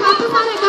ma a pesare